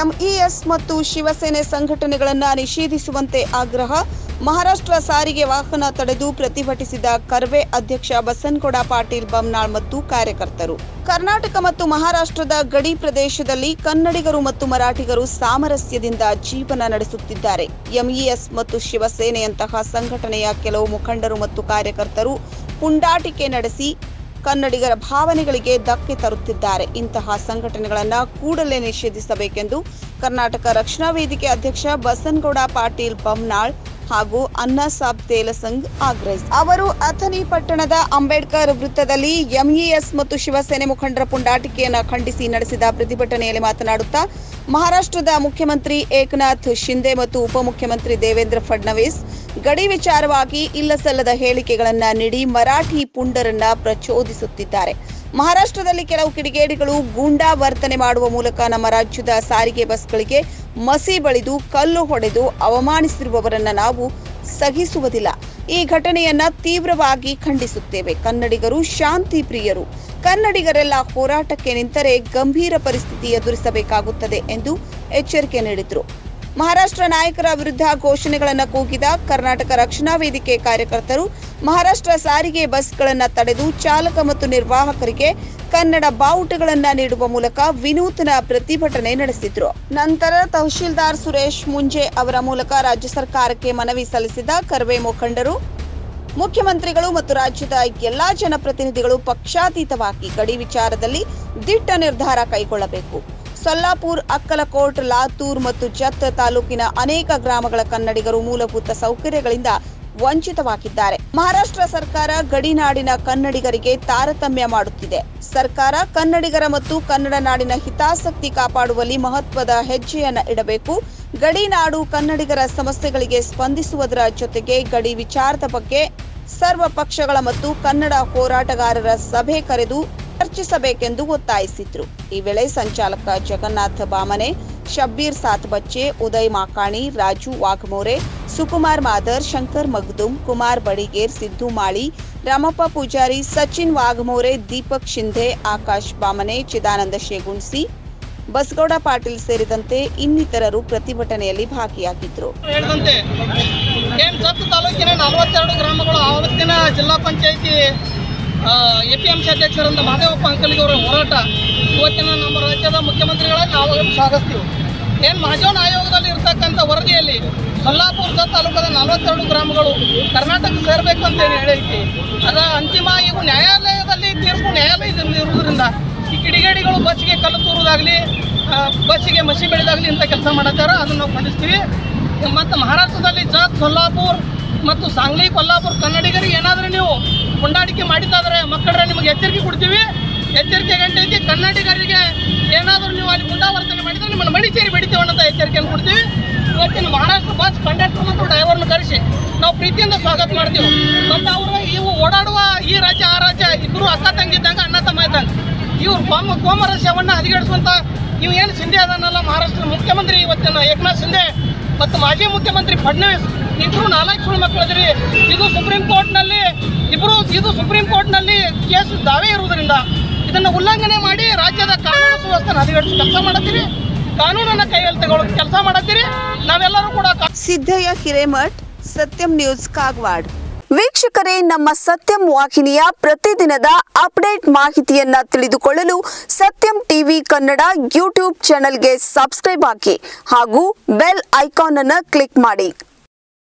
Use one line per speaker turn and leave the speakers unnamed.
MES ಮತ್ತು ಶಿವಸೇನೆ ಸಂಘಟನೆಗಳನ್ನು ನಿಷೇಧಿಸುವಂತೆ ಆಗ್ರಹ, ಮಹಾರಾಷ್ಟ್ರ ಸಾರಿಗೆ ವಾಹನ ತಡೆದು ಪ್ರತಿಭಟಿಸಿದ ಕರ್ವೆ ಅಧ್ಯಕ್ಷ ಬಸನಗೌಡ, ಪಾಟೀಲ್ ಬಮ್ನಾಳ್ ಮತ್ತು ಕಾರ್ಯಕರ್ತರು. ಕರ್ನಾಟಕ ಮತ್ತು ಮಹಾರಾಷ್ಟ್ರದ ಗಡಿ ಪ್ರದೇಶದಲ್ಲಿ ಕನ್ನಡಿಗರು ಮತ್ತು ಮರಾಠಿಗರು ಸಾಮರಸ್ಯದಿಂದ ಜೀವನ ನಡೆಸುತ್ತಿದ್ದಾರೆ. ಎಂಇಎಸ್ ಮತ್ತು ಶಿವಸೇನೆಯಂತಹ ಸಂಘಟನೆಯ ಕೆಲವು ಮುಖಂಡರು ಮತ್ತು ಕಾರ್ಯಕರ್ತರು ಪುಂಡಾಟಿಕೆ ನಡೆಸಿ ಕನ್ನಡಿಗರ ಭಾವನೆಗಳಿಗೆ ಧಕ್ಕೆ ತರುತ್ತಿದ್ದಾರೆ. ಇಂತಹ ಸಂಘಟನೆಗಳನ್ನು ಕೂಡಲೇ ನಿಷೇಧಿಸಬೇಕೆಂದು ಕರ್ನಾಟಕ ರಕ್ಷಣಾ ವೇದಿಕೆ ಅಧ್ಯಕ್ಷ ಬಸನ್ಗೌಡ ಪಾಟೀಲ್ ಬಮ್ನಾಳ್ ಹಾಗೂ ಅಣ್ಣಾ ಸಾಬ್ ತೇಲಸಂಗ್ ಆಗ್ರಹಿಸಿ ಅವರು ಅಥಣಿ ಪಟ್ಟಣದ ಅಂಬೇಡ್ಕರ್ ವೃತ್ತದಲ್ಲಿ ಎಂಇಎಸ್ ಮತ್ತು ಶಿವಸೇನೆ ಮುಖಂಡರ ಪುಂಡಾಟಿಕೆಯನ್ನು ಖಂಡಿಸಿ ನಡೆಸಿದ ಪ್ರತಿಭಟನೆಯಲ್ಲಿ ಮಾತನಾಡುತ್ತಾ ಮಹಾರಾಷ್ಟ್ರದ ಮುಖ್ಯಮಂತ್ರಿ ಏಕನಾಥ್ ಶಿಂದೆ ಮತ್ತು ಉಪಮುಖ್ಯಮಂತ್ರಿ ದೇವೇಂದ್ರ ಫಡ್ನವೀಸ್ ಗಡಿ ವಿಚಾರವಾಗಿ ಇಲ್ಲಸಲ್ಲದ ಹೇಳಿಕೆಗಳನ್ನ ನೀಡಿ ಮರಾಠಿ ಪುಂಡರನ್ನ ಪ್ರಚೋದಿಸುತ್ತಿದ್ದಾರೆ. ಮಹಾರಾಷ್ಟ್ರದಲ್ಲಿ ಕೆಲವು ಕಿಡಿಗೇಡಿಗಳು ಗೂಂಡಾ ವರ್ತನೆ ಮಾಡುವ ಮೂಲಕ ನಮ್ಮ ರಾಜ್ಯದ ಸಾರಿಗೆ ಬಸ್ಗಳಿಗೆ ಮಸಿ ಬಳಿದು ಕಲ್ಲು ಹೊಡೆದು ಅವಮಾನಿಸಿರುವವರನ್ನ ನಾವು ಸಹಿಸುವುದಿಲ್ಲ. ಈ ಘಟನೆಯನ್ನ ತೀವ್ರವಾಗಿ ಖಂಡಿಸುತ್ತೇವೆ. ಕನ್ನಡಿಗರು, ಶಾಂತಿ ಪ್ರಿಯರು. ಕನ್ನಡಿಗರೆಲ್ಲ ಹೋರಾಟಕ್ಕೆ ನಿಂತರೆ ಗಂಭೀರ ಪರಿಸ್ಥಿತಿ ಎದುರಿಸಬೇಕಾಗುತ್ತದೆ ಎಂದು ಎಚ್ಚರಿಕೆ ನೀಡಿದರು. ಮಹಾರಾಷ್ಟ್ರ ನಾಯಕರ ವಿರುದ್ಧ ಘೋಷಣೆಗಳನ್ನು ಕೂಗಿದ ಕರ್ನಾಟಕ ರಕ್ಷಣಾ ವೇದಿಕೆ ಕಾರ್ಯಕರ್ತರು ಮಹಾರಾಷ್ಟ್ರ ಸಾರಿಗೆ ಬಸ್ಗಳನ್ನು ತಡೆದು ಚಾಲಕ ಮತ್ತು ನಿರ್ವಾಹಕರಿಗೆ ಕನ್ನಡ ಬಾವುಟಗಳನ್ನು ನೀಡುವ ಮೂಲಕ ವಿನೂತನ ಪ್ರತಿಭಟನೆ ನಡೆಸಿದ್ರು. ನಂತರ ತಹಶೀಲ್ದಾರ್ ಸುರೇಶ್ ಮುಂಜೆ ಅವರ ಮೂಲಕ ರಾಜ್ಯ ಸರ್ಕಾರಕ್ಕೆ ಮನವಿ ಸಲ್ಲಿಸಿದ ಕರ್ವೆ ಮುಖಂಡರು. ಮುಖ್ಯಮಂತ್ರಿಗಳು ಮತ್ತು ರಾಜ್ಯದ ಎಲ್ಲಾ ಜನಪ್ರತಿನಿಧಿಗಳು ಪಕ್ಷಾತೀತವಾಗಿ ಗಡಿ ವಿಚಾರದಲ್ಲಿ ದಿಟ್ಟ ನಿರ್ಧಾರ ಕೈಗೊಳ್ಳಬೇಕು. ಸೊಲ್ಲಾಪುರ್, ಅಕ್ಕಲಕೋಟ್, ಲಾತೂರ್ ಮತ್ತು ಜತ್ ತಾಲೂಕಿನ ಅನೇಕ ಗ್ರಾಮಗಳ ಕನ್ನಡಿಗರು ಮೂಲಭೂತ ಸೌಕರ್ಯಗಳಿಂದ ವಂಚಿತವಾಗಿದ್ದಾರೆ. ಮಹಾರಾಷ್ಟ್ರ ಸರ್ಕಾರ ಗಡಿನಾಡಿನ ಕನ್ನಡಿಗರಿಗೆ ತಾರತಮ್ಯ ಮಾಡುತ್ತಿದೆ. ಸರ್ಕಾರ ಕನ್ನಡಿಗರ ಮತ್ತು ಕನ್ನಡ ನಾಡಿನ ಹಿತಾಸಕ್ತಿ ಕಾಪಾಡುವಲ್ಲಿ ಮಹತ್ವದ ಹೆಜ್ಜೆಯನ್ನ ಇಡಬೇಕು. ಗಡಿನಾಡು ಕನ್ನಡಿಗರ ಸಮಸ್ಯೆಗಳಿಗೆ ಸ್ಪಂದಿಸುವುದರ ಜೊತೆಗೆ ಗಡಿ ವಿಚಾರದ ಬಗ್ಗೆ ಸರ್ವ ಪಕ್ಷಗಳ ಮತ್ತು ಕನ್ನಡ ಹೋರಾಟಗಾರರ ಸಭೆ ಕರೆದು ಚರ್ಚಿಸಬೇಕೆಂದು ಒತ್ತಾಯಿಸಿದ್ರು. ಈ ವೇಳೆ ಸಂಚಾಲಕ ಜಗನ್ನಾಥ ಬಾಮನೆ ಶಬ್ಬೀರ್ ಸಾತ್ ಬಚ್ಚೆ, ಉದಯ್ ಮಾಕಾಣಿ, ರಾಜು ವಾಘ್ಮೋರೆ ಸುಕುಮಾರ್ ಮಾದರ್, ಶಂಕರ್ ಮಗ್ದುಮ್, ಕುಮಾರ್ ಬಡಿಗೇರ್, ಸಿದ್ದು ಮಾಳಿ, ರಾಮಪ್ಪ ಪೂಜಾರಿ, ಸಚಿನ್ ವಾಘ್ಮೋರೆ ದೀಪಕ್ ಶಿಂಧೆ, ಆಕಾಶ್ ಬಾಮನೆ, ಚಿದಾನಂದ ಶೇಗುಣ್ಸಿ, ಬಸಗೌಡ ಪಾಟೀಲ್ ಸೇರಿದಂತೆ ಇನ್ನಿತರರು ಪ್ರತಿಭಟನೆಯಲ್ಲಿ ಭಾಗಿಯಾಗಿದ್ದರು
ಹೇಳಿದಂತೆ ತಾಲೂಕಿನ ನಲವತ್ತೆರಡು ಗ್ರಾಮಗಳು ಆವತ್ತಿನ ಜಿಲ್ಲಾ panchayat A P M C ಅಧ್ಯಕ್ಷರಿಂದ Mahadevappa ಅಂಕಲಿಗೆ ಅವರ ಹೋರಾಟ. ಇವತ್ತಿನ ನಮ್ಮ ರಾಜ್ಯದ ಮುಖ್ಯಮಂತ್ರಿಗಳಾಗಿ ನಾವು ಸ್ವಾಗತಿಸ್ತೀವಿ ಏನು ಮಹಾಜೋನ್ ಆಯೋಗದಲ್ಲಿ ಇರ್ತಕ್ಕಂಥ ವರದಿಯಲ್ಲಿ ಸೊಲ್ಲಾಪುರ ತಾಲೂಕದ ನಲವತ್ತೆರಡು ಗ್ರಾಮಗಳು ಕರ್ನಾಟಕ ಸೇರಬೇಕು ಅಂತ ಹೇಳಿ ಹೇಳೈತಿ ಅದ ಅಂತಿಮ ಈಗ ನ್ಯಾಯಾಲಯದಲ್ಲಿ ತೀರ್ಪು ನ್ಯಾಯಾಲಯದಿಂದ ಇರುವುದರಿಂದ ಈ ಕಿಡಿಗೇಡಿಗಳು ಬಸ್ಸಿಗೆ ಕಲ್ಲು ತೂರುವುದಾಗಲಿ ಬಸ್ಸಿಗೆ ಮಸಿ ಬೆಳೆದಾಗಲಿ ಇಂಥ ಕೆಲಸ ಮಾಡತ್ತಾರ, ಅದನ್ನು ನಾವು ಖಂಡಿಸ್ತೀವಿ ಮತ್ತು ಮಹಾರಾಷ್ಟ್ರದಲ್ಲಿ ಜಾತ್ ಸೊಲ್ಲಾಪುರ್ ಮತ್ತು ಸಾಂಗ್ಲಿ ಕೊಲ್ಲಾಪುರ್ ಕನ್ನಡಿಗರಿಗೆ ಏನಾದರೂ ನೀವು ಹೊಂದಾಣಿಕೆ ಮಾಡಿದ್ದಾದರೆ ಮಕ್ಕಳ ನಿಮಗೆ ಎಚ್ಚರಿಕೆ ಕೊಡ್ತೀವಿ. ಎಚ್ಚರಿಕೆ ಗಂಟೆಗೆ ಕನ್ನಡಿಗರಿಗೆ ಏನಾದರೂ ನೀವು ಅಲ್ಲಿ ಮುಂದಾವರ್ತನೆ ಮಾಡಿದರೆ ನಿಮ್ಮನ್ನು ಮಡಿಚೇರಿ ಬೆಡಿತೀವಿ ಅನ್ನೋ ಎಚ್ಚರಿಕೆಯನ್ನು ಕೊಡ್ತೀವಿ. ಇವತ್ತಿನ ಮಹಾರಾಷ್ಟ್ರ ಬಸ್ ಕಂಡಕ್ಟರ್ ಮತ್ತು ಡ್ರೈವರ್ನ ಕರೆಸಿ ನಾವು ಪ್ರೀತಿಯಿಂದ ಸ್ವಾಗತ ಮಾಡ್ತೀವಿ. ಮತ್ತು ಅವರು ಇವು ಓಡಾಡುವ ಈ ರಾಜ್ಯ, ಆ ರಾಜ್ಯ ಇಬ್ಬರು ಅಕ್ಕ ತಂಗಿದ್ದಂಗೆ ಅಣ್ಣ ತಮ್ಮ ಇದ್ದಂಗೆ. ಇವ್ರು ಕೋಮ ಕೋಮರಸ್ಯವನ್ನು ಹದಿಗೆಡಿಸುವಂಥ ನೀವು ಏನು ಸಿಂಧೆ ಅದನ್ನೆಲ್ಲ ಮಹಾರಾಷ್ಟ್ರದ ಮುಖ್ಯಮಂತ್ರಿ ಇವತ್ತಿನ ಏಕನಾಥ್ ಶಿಂದೆ ಮತ್ತು ಮಾಜಿ ಮುಖ್ಯಮಂತ್ರಿ ಫಡ್ನವೀಸ್ ಇಬ್ಬರು ನಾಲ್ಕು ಸುಳ್ಳು ಮಕ್ಕಳಿದ್ರಿ ಇದು ಸುಪ್ರೀಂ ಕೋರ್ಟ್ನಲ್ಲಿ ಇಬ್ರು ಇದು ಸುಪ್ರೀಂ ಕೋರ್ಟ್ನಲ್ಲಿ ಕೇಸ್ ದಾವೆ ಇರುವುದರಿಂದ ಇದನ್ನು ಉಲ್ಲಂಘನೆ ಮಾಡಿ ರಾಜ್ಯದ ಕಾನೂನು ಸುವ್ಯವಸ್ಥೆನ ಹದಿಗೆಡಿಸಿ ಕೆಲಸ ಮಾಡತ್ತೀರಿ. ಕಾನೂನನ್ನು ಕೈಯಲ್ಲಿ ತಗೊಳ್ಳೋ ಕೆಲಸ ಮಾಡತ್ತೀರಿ. ನಾವೆಲ್ಲರೂ ಕೂಡ
ಸಿದ್ದಯ್ಯ ಹಿರೇಮಠ್ ಸತ್ಯಂ ನ್ಯೂಸ್ ಕಾಗವಾಡ. ವೀಕ್ಷಕರೇ ನಮ್ಮ ಸತ್ಯಂ ವಾಹಿನಿಯ ಪ್ರತಿದಿನದ ಅಪ್ಡೇಟ್ ಮಾಹಿತಿಯನ್ನ ತಿಳಿದುಕೊಳ್ಳಲು ಸತ್ಯಂ ಟಿವಿ ಕನ್ನಡ ಯೂಟ್ಯೂಬ್ ಚಾನೆಲ್ಗೆ ಸಬ್ಸ್ಕ್ರೈಬ್ ಹಾಕಿ ಹಾಗೂ ಬೆಲ್ ಐಕಾನ್ ಅನ್ನು ಕ್ಲಿಕ್ ಮಾಡಿ.